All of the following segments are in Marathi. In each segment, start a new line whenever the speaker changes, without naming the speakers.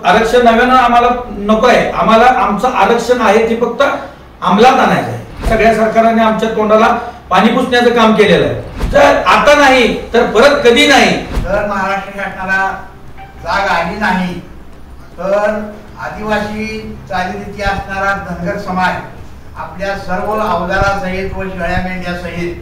आरक्षण नव्यानं आम्हाला नको आहे. आम्हाला आमचं आरक्षण आहे ते फक्त अंमलात आणायचं आहे. सगळ्या सरकारने आमच्या तोंडाला पाणी पुसण्याचं काम केलेलं आहे. जर आता नाही तर परत कधी नाही?
तर महाराष्ट्र शासनाला जाग आली नाही तर आदिवासी चालीरीती असणारा धनगर समाज आपल्या सर्व अवजारासहित व शेळ्या मेंढ्यासहित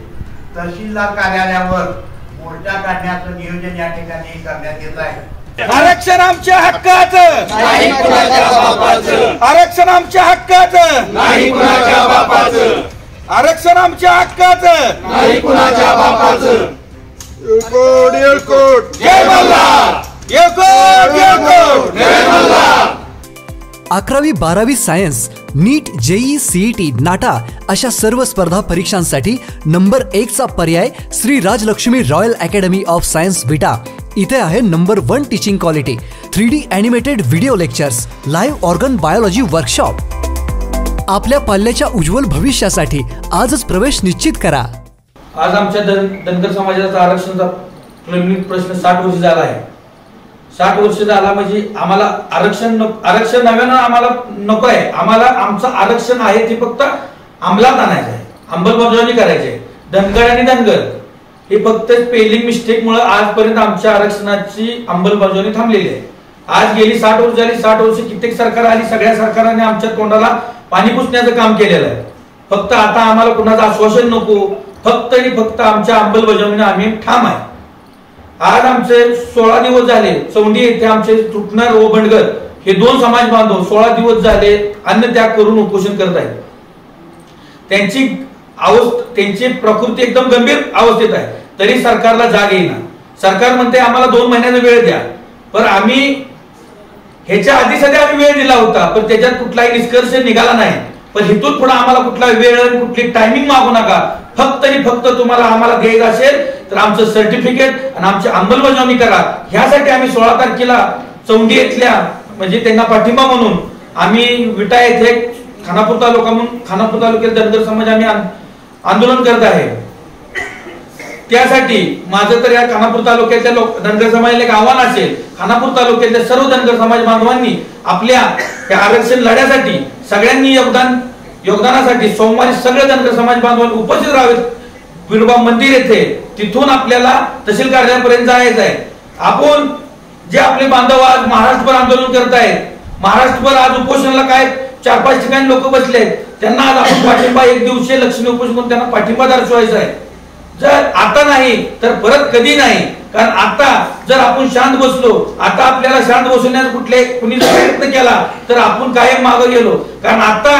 तहसीलदार कार्यालयावर मोर्चा काढण्याचं नियोजन या ठिकाणी करण्यात येत आहे.
आरक्षण आमच्या हक्काचं.
नाही कुणाच्या बापाचं.
आरक्षण आमच्या हक्काचं.
नाही कुणाच्या बापाचं.
आरक्षण आमच्या हक्काचं.
नाही कुणाच्या बापाचं.
येळकोट येळकोट.
जय मल्हार येळकोट येळकोट.
जय मल्हार
अकरावी बारावी science NEET JEE CET NATA अशा सर्व स्पर्धा परीक्षांसाठी नंबर एकचा पर्याय Shri Rajlakshmi royal academy of science Vita इथे आहे number one teaching quality three D animated video lectures live organ biology workshop. आपल्या पाल्याच्या उज्ज्वल भविष्यासाठी आजच प्रवेश निश्चित करा.
आज आमच्या धन धनगर समाजाचा आरक्षणाचा प्रलंबित प्रश्न साठ वर्ष झाला आहे. साठ वर्ष झाला म्हणजे आम्हाला आरक्षण आरक्षण नव्यानं आम्हाला नको आहे. आम्हाला आमचं आरक्षण आहे ते फक्त अंमलात आणायचं आहे. अंमलबजावणी करायची आहे. धनगर आणि धनगर. हे फक्त स्पेलिंग मिस्टेक मुळे आजपर्यंत आमच्या आरक्षणाची अंमलबजावणी थांबलेली आहे. आज गेली साठ वर्ष झाली साठ वर्ष कित्येक सरकार आली सगळ्या सरकारांनी आमच्या तोंडाला पाणी पुसण्याचं काम केलेलं आहे. फक्त आता आम्हाला कुणाचं आश्वासन नको फक्त आणि फक्त आमच्या अंमलबजावणीने आम्ही ठाम आहे. आज आमचे सोळा दिवस झाले चौंडी येथे आमचे तुटणार व बंडगर हे दोन समाज बांधव सोळा दिवस झाले अन्न त्याग करून उपोषण करत आहेत. त्यांची अवस्था त्यांची प्रकृती एकदम गंभीर अवस्थेत आहे. तरी सरकारला जाग येईना. सरकार म्हणते आम्हाला दोन महिन्याचा वेळ द्या. पण आम्ही ह्याच्या आधी सध्या आम्ही वेळ दिला होता पण त्याच्यात कुठलाही निष्कर्ष निघाला नाही. पण इथून पुढे आम्हाला कुठला वेळ कुठली टायमिंग मागू नका. फक्त आणि फक्त तुम्हाला आम्हाला घ्यायचं असेल तर आमचं सर्टिफिकेट आणि आमची अंमलबजावणी करा. ह्यासाठी आम्ही सोळा तारखेला चौंडी येथल्या म्हणजे त्यांना पाठिंबा म्हणून आम्ही विटा येथे खानापूर तालुका म्हणून खानापूर तालुक्यात धनगर समाज आम्ही आंदोलन करत आहे. त्यासाठी माझं तर या खानापूर तालुक्याच्या लोक धनगर समाजाला एक आव्हान असेल. खानापूर तालुक्याच्या सर्व धनगर समाज बांधवांनी आपल्या या आरक्षण लढ्यासाठी सगळ्यांनी योगदान योगदानासाठी सोमवारी सगळे धनगर समाज बांधवांनी उपस्थित राहावेत. विनोबा मंदिर येथे तिथून आपल्याला तहसील कार्यालयापर्यंत जायचं आहे. आपण जे आपले बांधव आज महाराष्ट्रभर आंदोलन करत आहेत महाराष्ट्रभर आज उपोषणाला काय चार पाच ठिकाणी लोक बसले आहेत त्यांना आज आपण पाठिंबा एक दिवशी लक्ष्मी उपोषण करून त्यांना पाठिंबा दर्शवायचा आहे. जर आता नाही तर परत कधी नाही? कारण आता जर आपण शांत बसलो आता आपल्याला शांत बसवण्याचा कुठले कुणी प्रयत्न केला तर आपण कायम मागे गेलो. कारण आता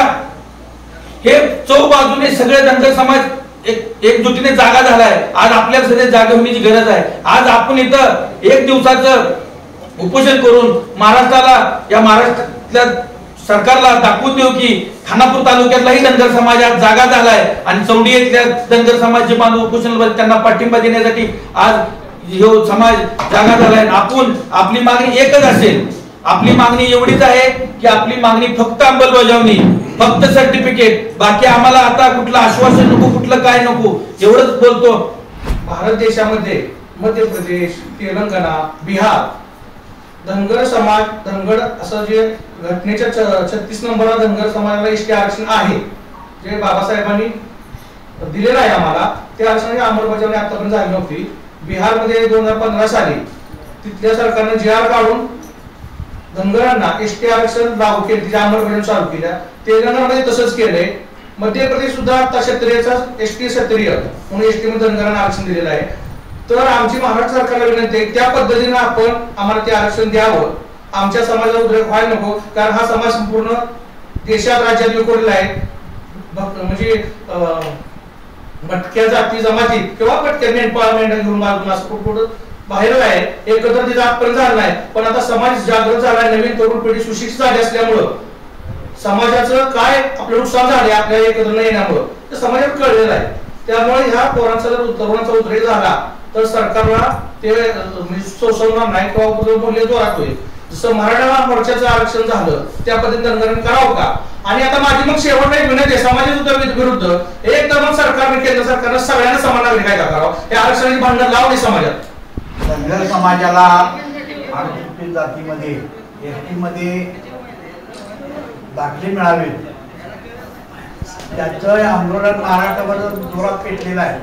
हे चौ बाजूने सगळे धनगर समाज एक एकजुटीने जागा झालाय. आज आपल्याला सध्या जागा होण्याची गरज आहे. आज आपण इथं एक दिवसाचं उपोषण करून महाराष्ट्राला या महाराष्ट्रातल्या सरकारला दाखवून देऊ की खानापूर तालुक्यातलाही धनगर समाजात जागा झालाय. आणि चौडी येथल्या धनगर समाज जे बांधव उपोषण त्यांना पाठिंबा देण्यासाठी आज ह्यो समाज जागा झालाय. आपण आपली मागणी एकच असेल. आपली मागणी एवढीच आहे की आपली मागणी फक्त अंमलबजावणी फक्त सर्टिफिकेट बाकी आम्हाला आता कुठलं आश्वासन नको कुठलं काय नको एवढंच बोलतो.
भारत देशामध्ये मध्य प्रदेश तेलंगणा बिहार धनगर समाज धनगर असं जे घटनेच्या छत्तीस नंबरला धनगर समाजाला एस आरक्षण आहे जे बाबासाहेबांनी दिलेलं आहे आम्हाला त्या आरक्षणाची अंमलबजावणी आतापर्यंत झाली नव्हती. बिहारमध्ये दोन हजार पंधरा साली तिथल्या सरकारनं जी आर काढून धनगरांना एस टी आरक्षण लागू केले तिच्या अंमलबजावणी चालू केल्या. तेलंगणामध्ये तसंच केलंय. मध्य प्रदेश सुद्धा आता क्षत्रियाचा एस टी क्षत्रिय म्हणून एस टी मध्ये धनगरांना आरक्षण दिलेलं आहे. तर आमची महाराष्ट्र सरकारला विनंती आहे त्या पद्धतीने आपण आम्हाला ते आरक्षण द्यावं. आमच्या समाजाचा उद्रेक व्हायला नको कारण हा समाज संपूर्ण देशात राज्यात विखुरला आहे. म्हणजे अं, भटक्या जाती जमातीत किंवा भटक्या एम्पॉवरमेंट घेऊन बाजून असं कुठं कुठं बाहेर आहे. एकत्र तिथं आजपर्यंत झालं नाही पण आता समाज जागृत झालाय नवीन तरुण पिढी सुशिक्षित झाली असल्यामुळं. समाजाचं काय आपलं नुकसान झाले आपल्या एकत्र न येण्यामुळं ते समाजात कळलेलं आहे. त्यामुळे ह्या पोरांचा जर तरुणांचा उद्रेक झाला तर सरकारला ते सोसवणार नाही किंवा बोलले जोरात होईल जसं मराठा मोर्चाचं आरक्षण झालं त्या पद्धतीने धनगरांनी करावं का? आणि आता माझी मग शेवट एक विनंती आहे समाजाच्या विरुद्ध एक तर मग सरकारने केंद्र सरकारनं सगळ्यांना समान नागरिक कायदा करावा? हे आरक्षणाची भांडण लावली समाजात.
धनगर समाजाला अनुसूचित जातीमध्ये एसमध्ये दाखले मिळावे त्याचं आंदोलन महाराष्ट्रभर जोरात पेटलेलं आहे.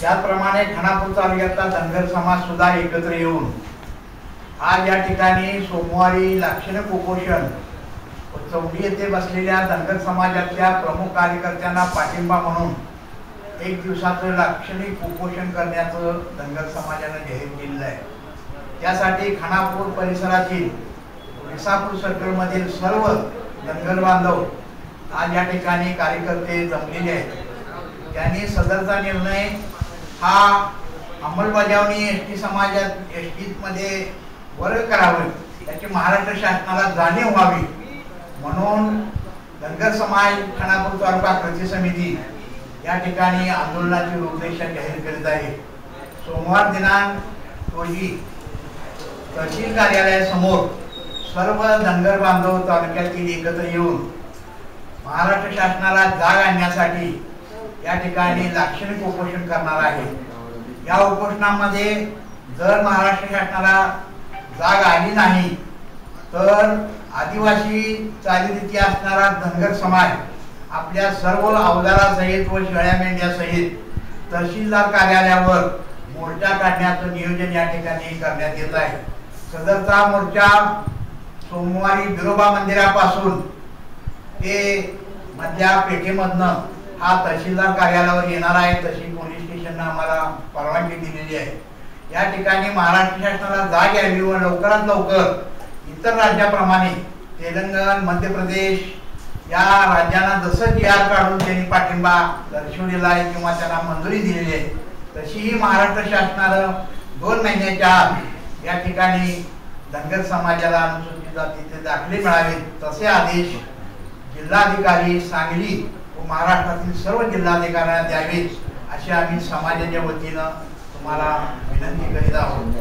त्याचप्रमाणे खानापूर तालुक्यातला धनगर समाज सुद्धा एकत्र येऊन आज या ठिकाणी सोमवारी लाक्षणिक उपोषण चौकी येथे बसलेल्या धनगर समाजातल्या प्रमुख कार्यकर्त्यांना पाठिंबा म्हणून एक दिवसाचं लाक्षणिक उपोषण करण्याचं धनगर समाजानं जाहीर केलेलं आहे. त्यासाठी खानापूर परिसरातील विसापूर सर्कलमधील सर्व धनगर बांधव आज या ठिकाणी कार्यकर्ते जमलेले आहेत. त्यांनी सदरचा निर्णय हा अंमलबजावणी एस टी समाजात एस टीमध्ये वर्ग करावे याची महाराष्ट्र शासनाला जाणीव व्हावी म्हणून धनगर समाज खानापूर तालुका कृती समिती या ठिकाणी आंदोलनाची रूपरेषा जाहीर करीत आहे. सोमवार दिनांक रोजी तहसील कार्यालयासमोर सर्व धनगर बांधव तालुक्यातील एकत्र येऊन महाराष्ट्र शासनाला जाग आणण्यासाठी या ठिकाणी लाक्षणिक उपोषण करणार आहे. या उपोषणामध्ये जर महाराष्ट्र शासनाला जाग आली नाही तर आदिवासी चालीरीती असणारा धनगर समाज आपल्या सर्व अवजारासहित व शेळ्या मेंढ्यासहित तहसीलदार कार्यालयावर मोर्चा काढण्याचं नियोजन या ठिकाणी करण्यात येत आहे. सदरचा मोर्चा सोमवारी बिरोबा मंदिरापासून ते मधल्या पेठेमधनं हा तहसीलदार कार्यालयावर येणार आहे तशी पोलीस स्टेशननं आम्हाला परवानगी दिलेली आहे. या ठिकाणी महाराष्ट्र शासनाला जाग यावी व लवकरात लवकर इतर राज्याप्रमाणे तेलंगण मध्य प्रदेश या राज्यांना जसं जी आर काढून त्यांनी पाठिंबा दर्शवलेला आहे किंवा त्यांना मंजुरी दिलेली आहे तशीही महाराष्ट्र शासनानं दोन महिन्याच्या आत या ठिकाणी धनगर समाजाला अनुसूचित जातीचे दाखले मिळावेत तसे आदेश जिल्हाधिकारी सांगली महाराष्ट्रातील सर्व जिल्हाधिकाऱ्यांना द्यावेत अशी आम्ही समाजाच्या वतीनं तुम्हाला विनंती करीत आहोत.